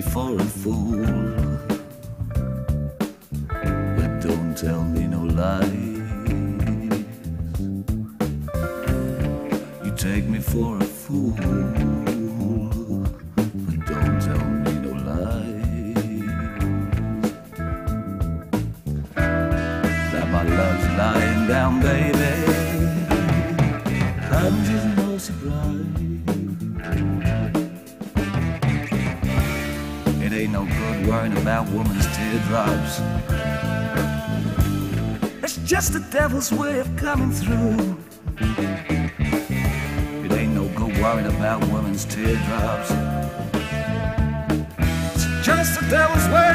before a fool. way of coming through. It ain't no good worrying about women's teardrops. It's just the devil's way.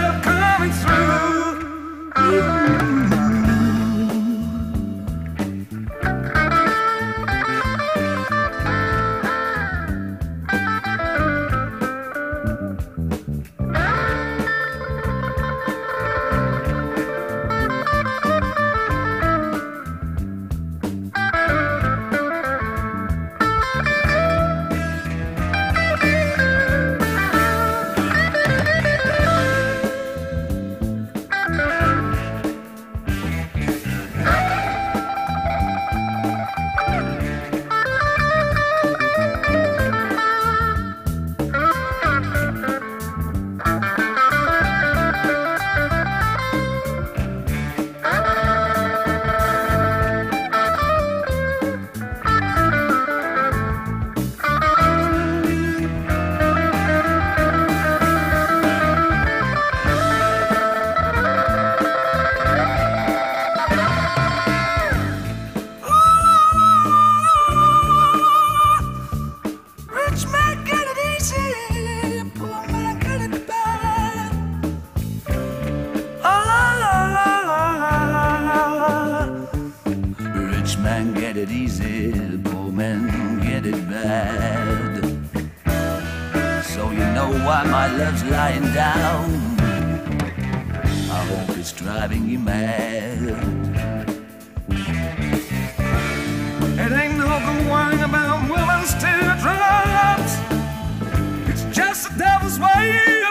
know why my love's lying down. I hope it's driving you mad. It ain't no good whine about women's teardrops. It's just the devil's way.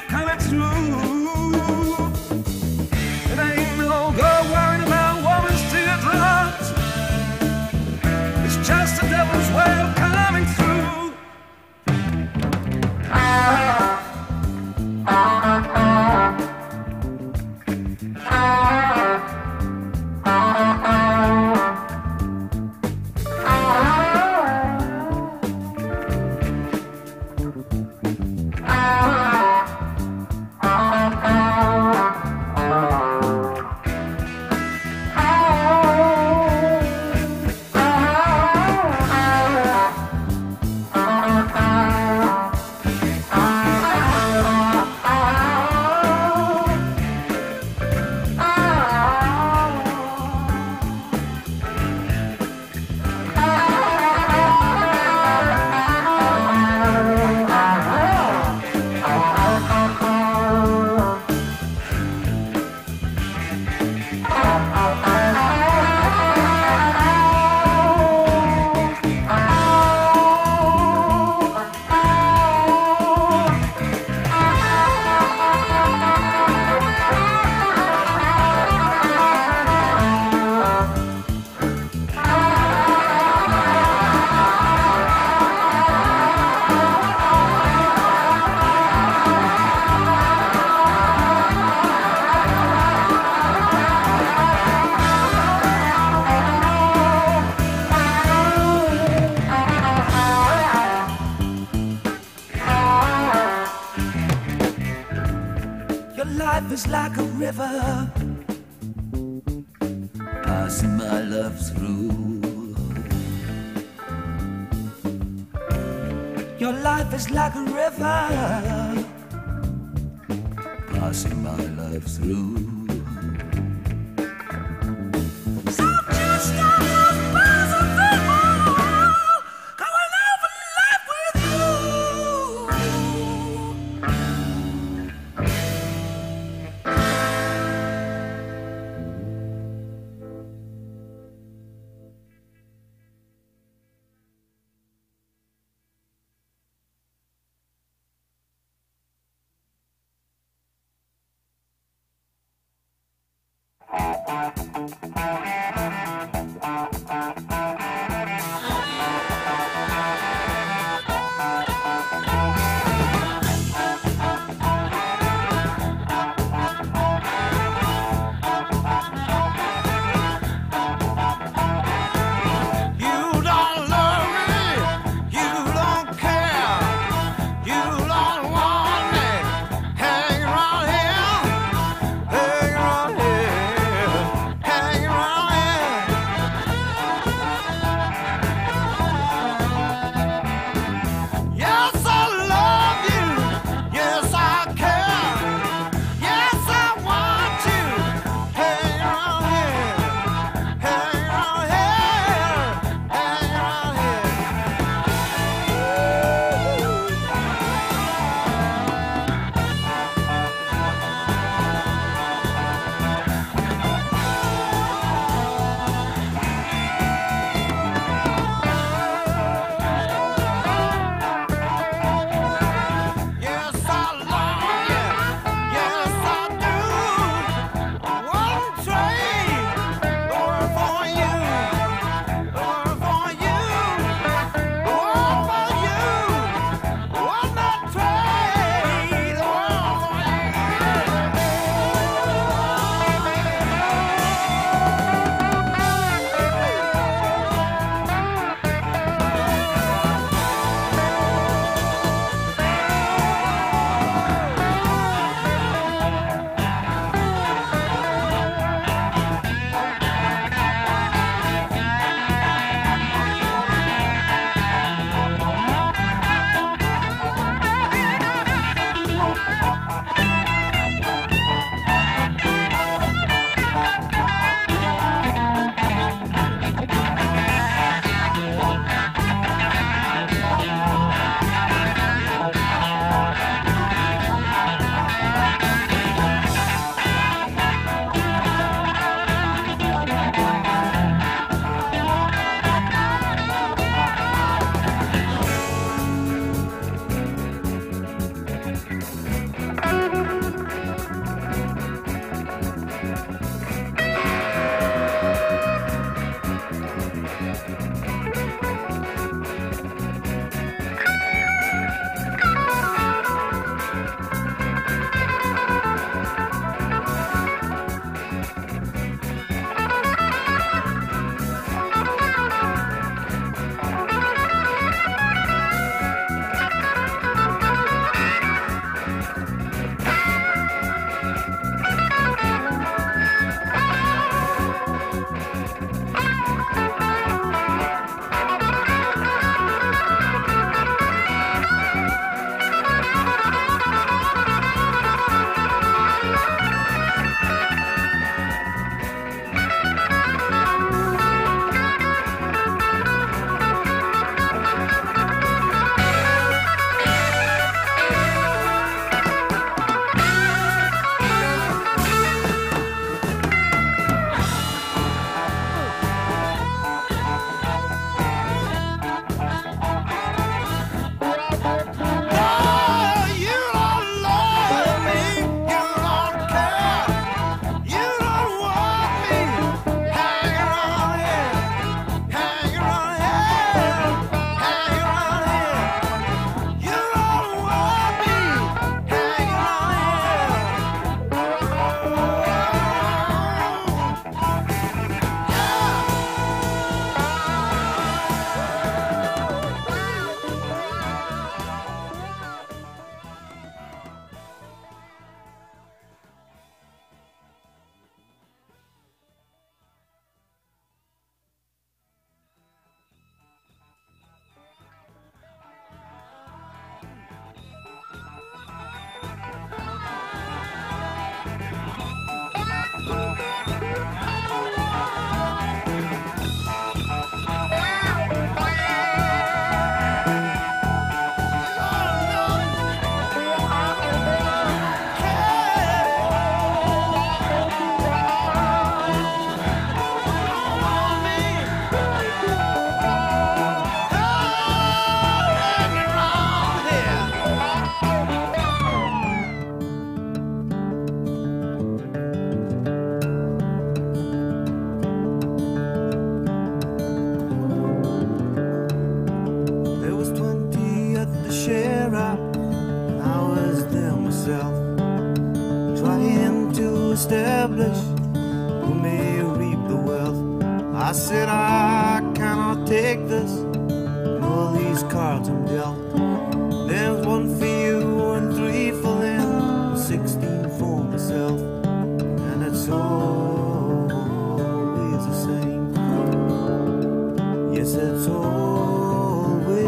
place always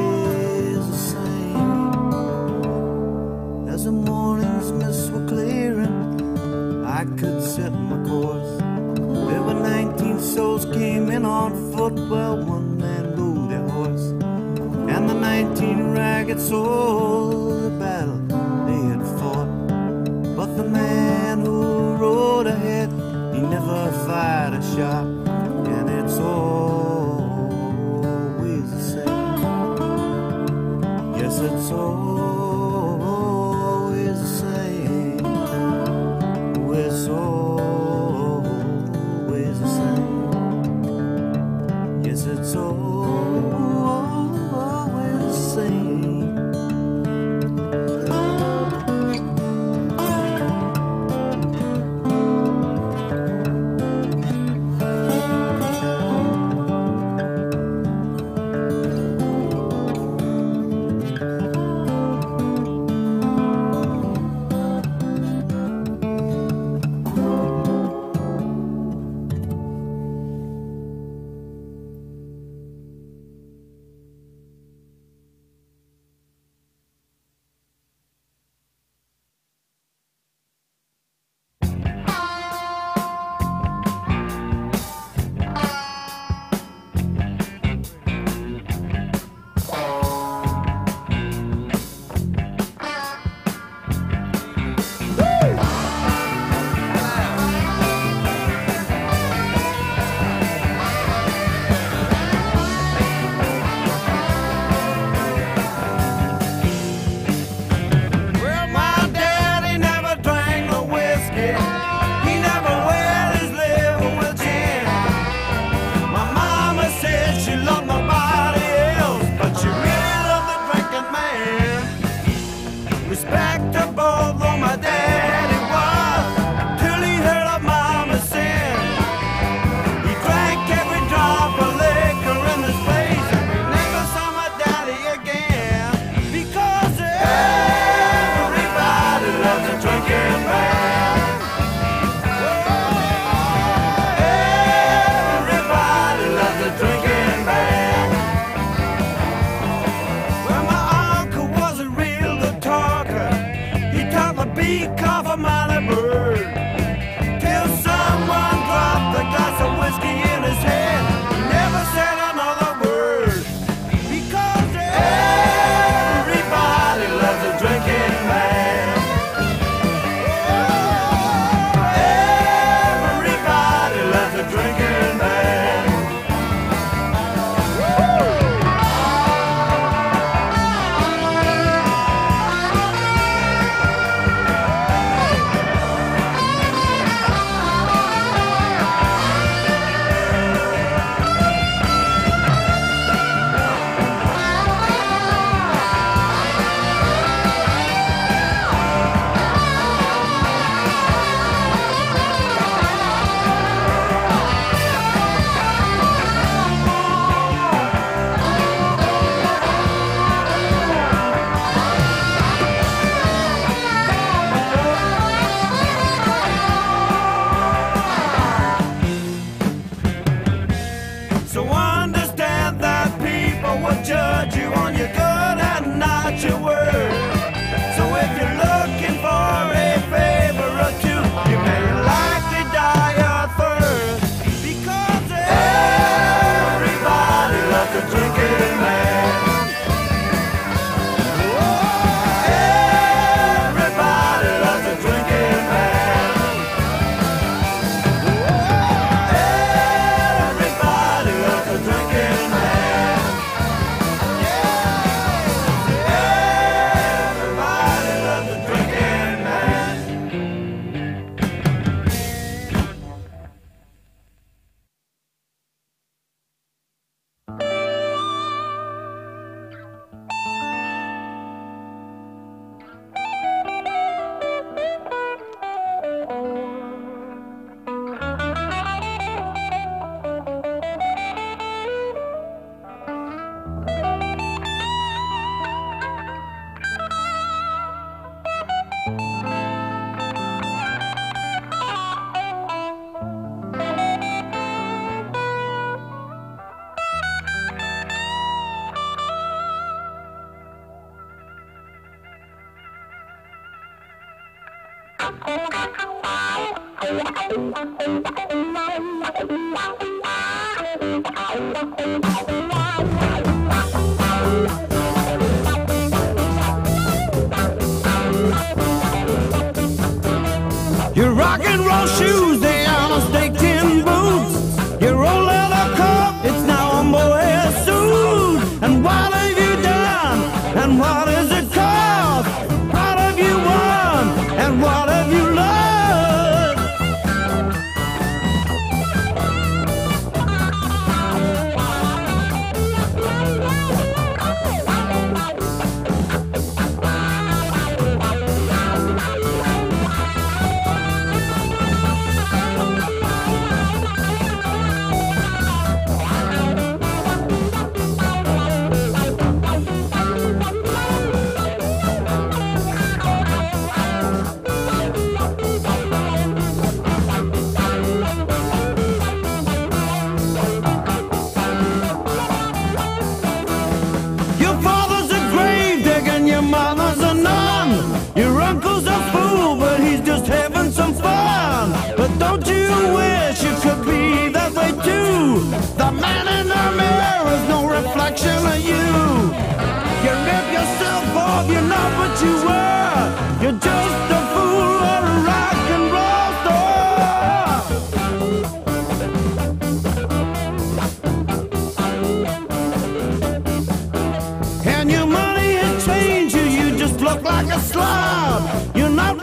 the same. As the morning's mist was clearing, I could set my course. There were 19 souls came in on foot, well, one man rode a horse. And the 19 ragged souls, the battle they had fought. But the man who rode ahead, he never fired a shot.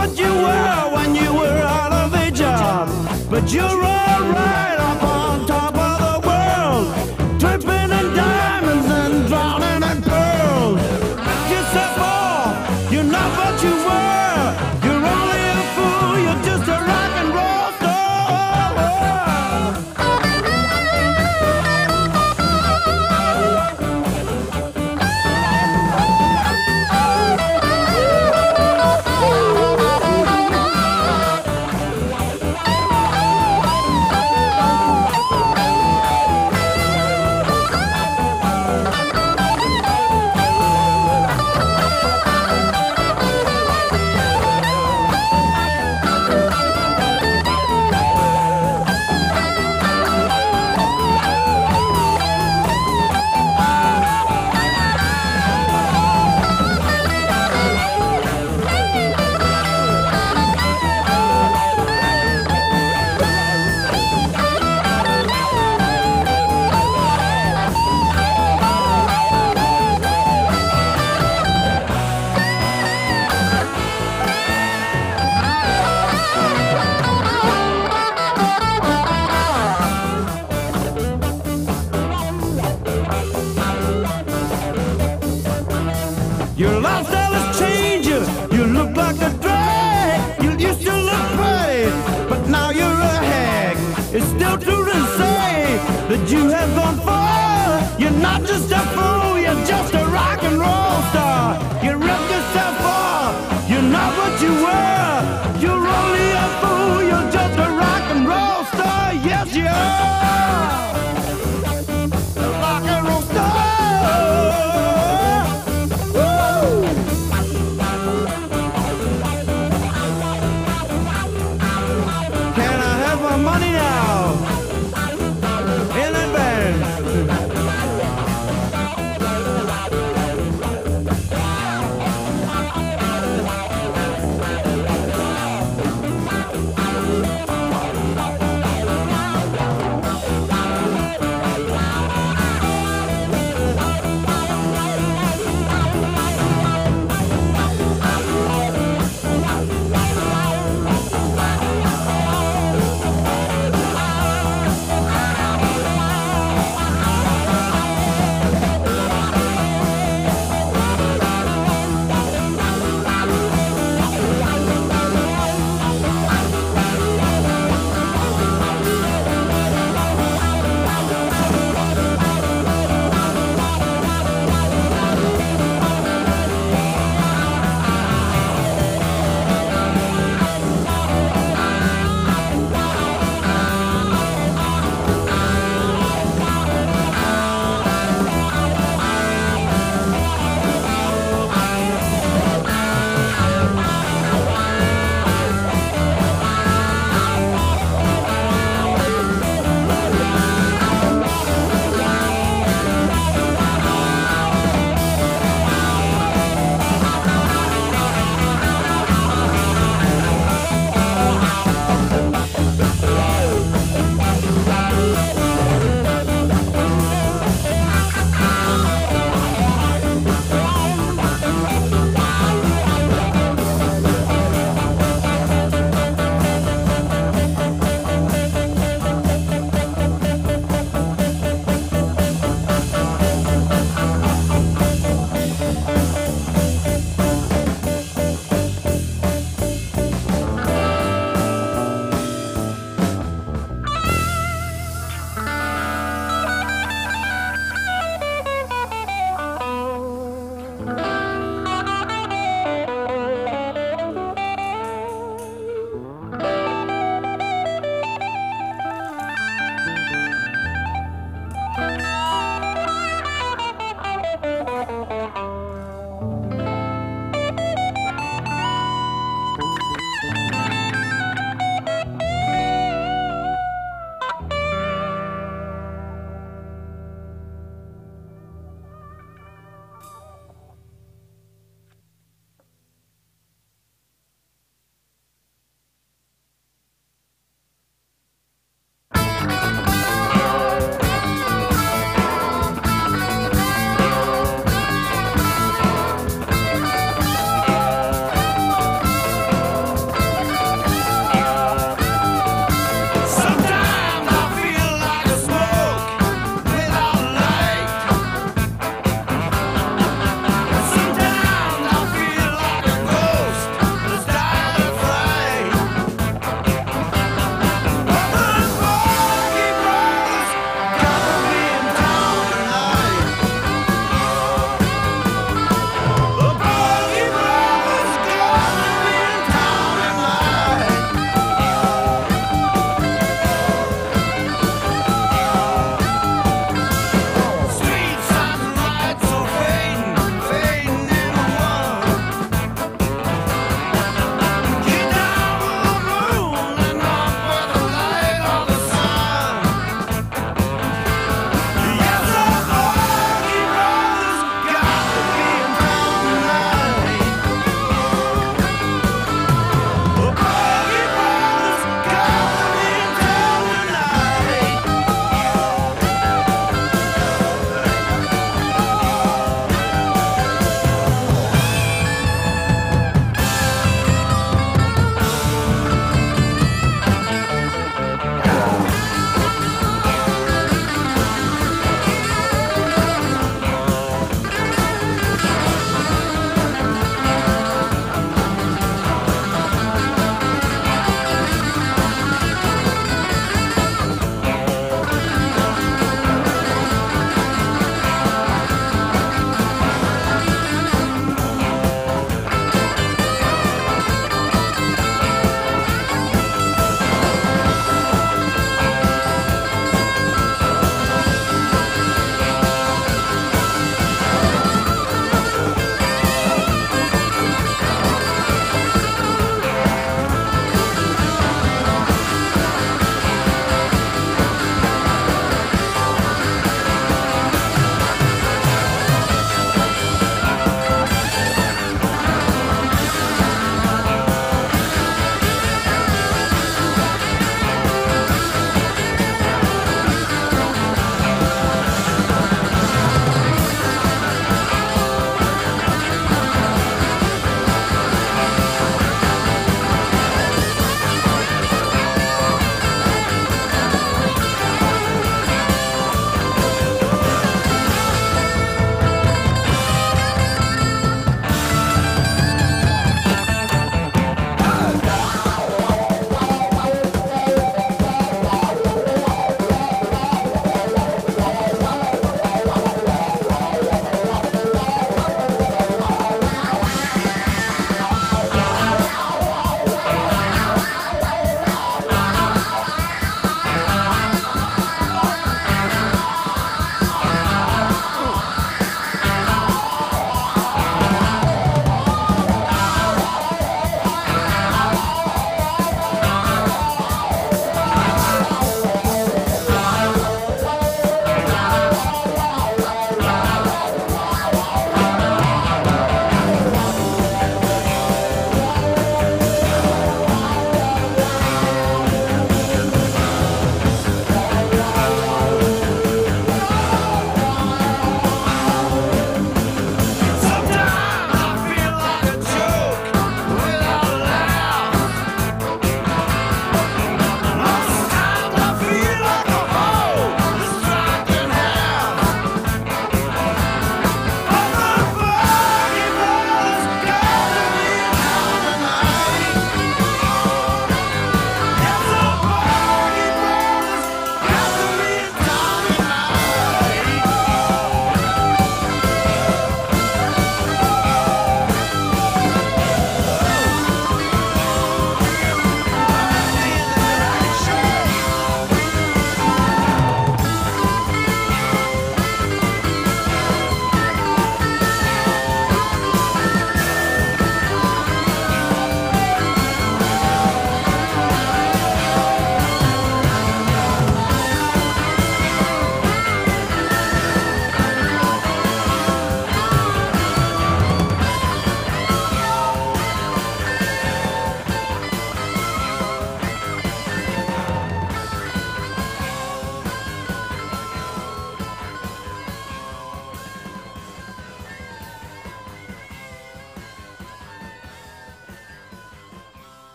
what you were when you were out of a job, but you're alright. not just a fool, you're just a